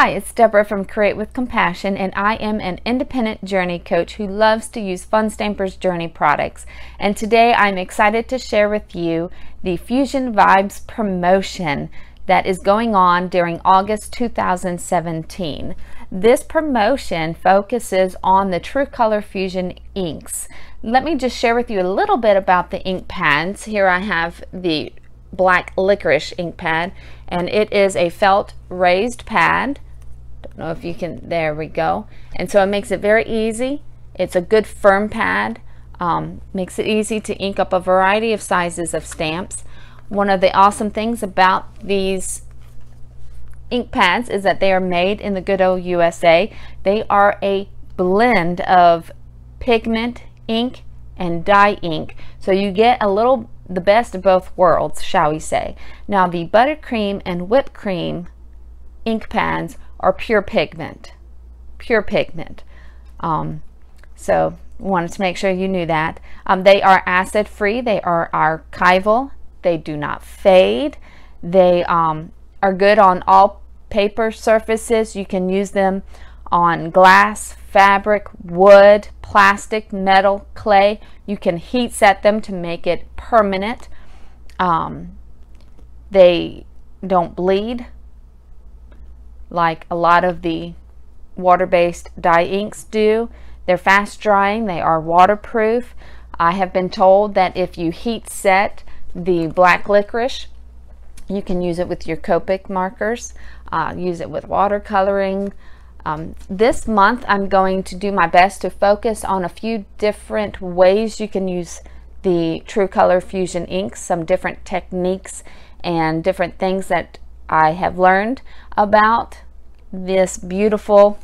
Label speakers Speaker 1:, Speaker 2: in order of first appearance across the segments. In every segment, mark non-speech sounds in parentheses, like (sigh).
Speaker 1: Hi, it's Deborah from Create with Compassion, and I am an independent journey coach who loves to use Fun Stampers Journey products. And today I'm excited to share with you the Fusion Vibes promotion that is going on during August 2017. This promotion focuses on the True Color Fusion inks. Let me just share with you a little bit about the ink pads. Here I have the black licorice ink pad and it is a felt raised pad don't know if you can there we go. And so it makes it very easy. It's a good firm pad. Um, makes it easy to ink up a variety of sizes of stamps. One of the awesome things about these ink pads is that they are made in the good old USA they are a blend of pigment ink and dye ink. So you get a little the best of both worlds, shall we say. Now the buttercream and whipped cream ink pads are pure pigment, pure pigment. Um, so wanted to make sure you knew that. Um, they are acid free, they are archival, they do not fade, they um, are good on all paper surfaces. You can use them on glass, fabric, wood, plastic, metal, clay. You can heat set them to make it permanent. Um, they don't bleed like a lot of the water-based dye inks do. They're fast drying, they are waterproof. I have been told that if you heat set the black licorice, you can use it with your Copic markers, uh, use it with watercoloring, um, this month I'm going to do my best to focus on a few different ways you can use the True Color Fusion inks, some different techniques and different things that I have learned about this beautiful,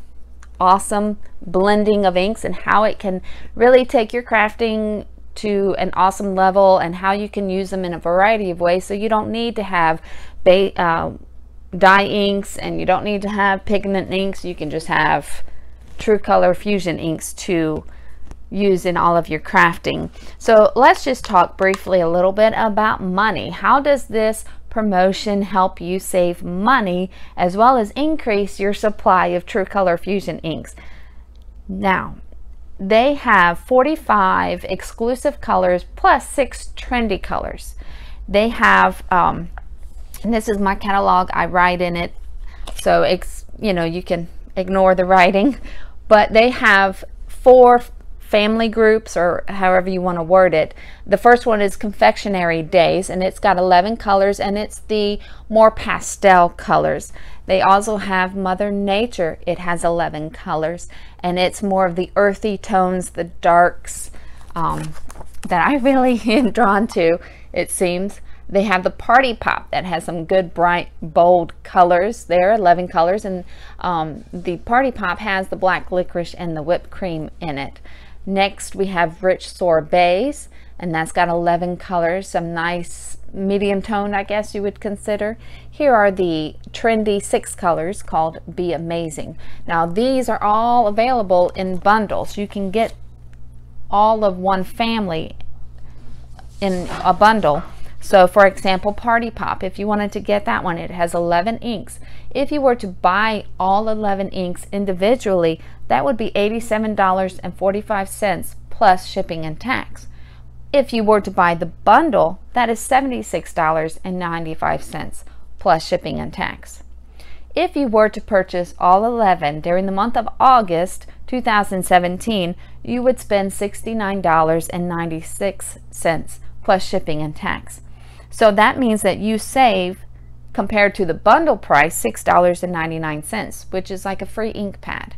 Speaker 1: awesome blending of inks and how it can really take your crafting to an awesome level and how you can use them in a variety of ways so you don't need to have uh, dye inks and you don't need to have pigment inks. You can just have True Color Fusion inks to use in all of your crafting. So let's just talk briefly a little bit about money. How does this promotion help you save money as well as increase your supply of True Color Fusion inks? Now, they have 45 exclusive colors plus six trendy colors. They have um, and this is my catalog. I write in it. So, it's, you know, you can ignore the writing. (laughs) But they have four family groups or however you want to word it. The first one is confectionery days and it's got 11 colors and it's the more pastel colors. They also have Mother Nature. It has 11 colors and it's more of the earthy tones, the darks um, that I really (laughs) am drawn to, it seems. They have the Party Pop that has some good bright bold colors there, 11 colors, and um, the Party Pop has the black licorice and the whipped cream in it. Next we have Rich Sorbets, and that's got 11 colors, some nice medium tone, I guess you would consider. Here are the trendy six colors called Be Amazing. Now these are all available in bundles. You can get all of one family in a bundle so for example, Party Pop, if you wanted to get that one, it has 11 inks. If you were to buy all 11 inks individually, that would be $87.45 plus shipping and tax. If you were to buy the bundle, that is $76.95 plus shipping and tax. If you were to purchase all 11 during the month of August 2017, you would spend $69.96 plus shipping and tax. So that means that you save compared to the bundle price $6.99 which is like a free ink pad.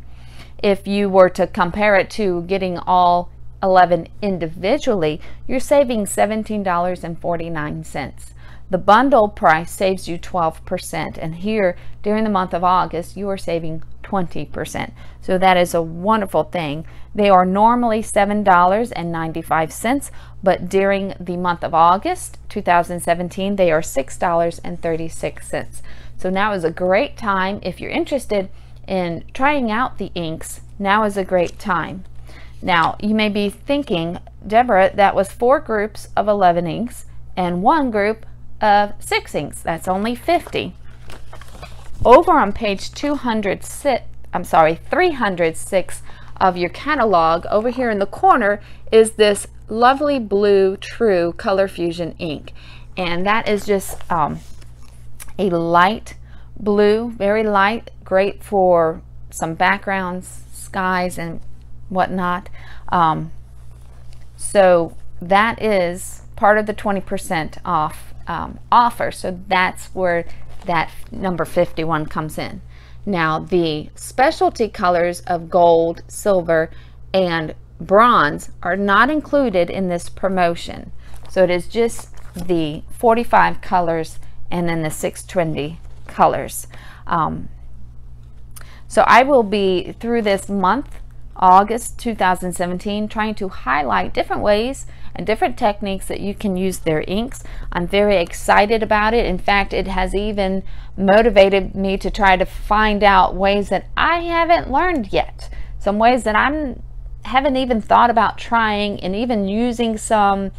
Speaker 1: If you were to compare it to getting all 11 individually you're saving $17.49 the bundle price saves you 12% and here during the month of August you are saving 20%. So that is a wonderful thing. They are normally $7.95, but during the month of August 2017, they are $6.36. So now is a great time if you're interested in trying out the inks. Now is a great time. Now, you may be thinking, Deborah, that was four groups of 11 inks and one group of six inks. That's only 50. Over on page 206, I'm sorry, 306 of your catalog, over here in the corner is this lovely blue True Color Fusion ink. And that is just um, a light blue, very light, great for some backgrounds, skies and whatnot. Um, so that is part of the 20% off um, offer. So that's where that number 51 comes in. Now the specialty colors of gold, silver, and bronze are not included in this promotion. So it is just the 45 colors and then the 620 colors. Um, so I will be through this month, August 2017, trying to highlight different ways and different techniques that you can use their inks. I'm very excited about it. In fact, it has even motivated me to try to find out ways that I haven't learned yet. Some ways that I'm haven't even thought about trying and even using some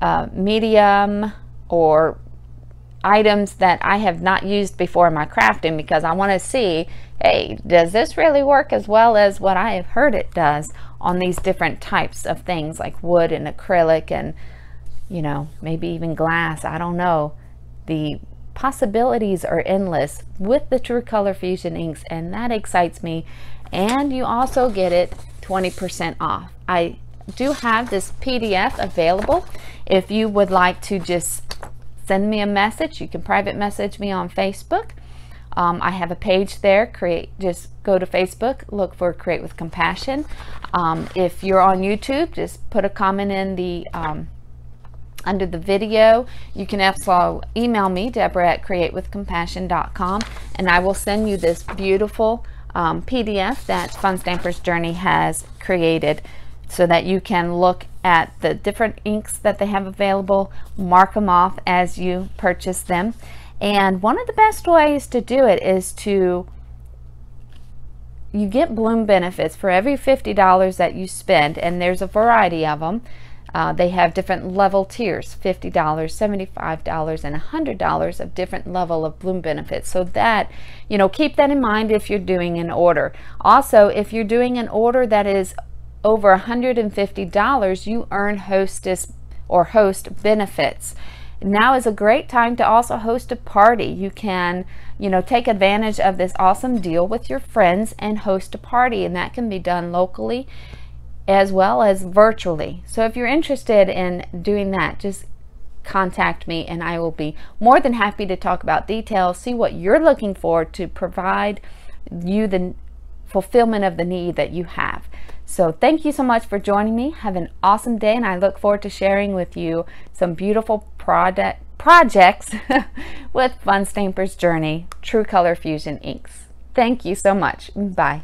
Speaker 1: uh, medium or items that I have not used before in my crafting because I want to see, hey, does this really work as well as what I have heard it does on these different types of things like wood and acrylic and, you know, maybe even glass. I don't know. The possibilities are endless with the True Color Fusion inks and that excites me. And you also get it 20% off. I do have this PDF available if you would like to just send me a message. You can private message me on Facebook. Um, I have a page there. Create. Just go to Facebook. Look for Create with Compassion. Um, if you're on YouTube, just put a comment in the um, under the video. You can also email me, Deborah at createwithcompassion.com, and I will send you this beautiful um, PDF that Fun Stampers Journey has created so that you can look at the different inks that they have available, mark them off as you purchase them. And one of the best ways to do it is to you get bloom benefits for every $50 that you spend and there's a variety of them uh, they have different level tiers $50 $75 and $100 of different level of bloom benefits. So that you know keep that in mind if you're doing an order. Also if you're doing an order that is over $150 you earn hostess or host benefits now is a great time to also host a party. You can, you know, take advantage of this awesome deal with your friends and host a party, and that can be done locally as well as virtually. So if you're interested in doing that, just contact me and I will be more than happy to talk about details, see what you're looking for to provide you the fulfillment of the need that you have. So thank you so much for joining me. Have an awesome day and I look forward to sharing with you some beautiful product projects (laughs) with Fun Stampers Journey True Color Fusion inks. Thank you so much. Bye.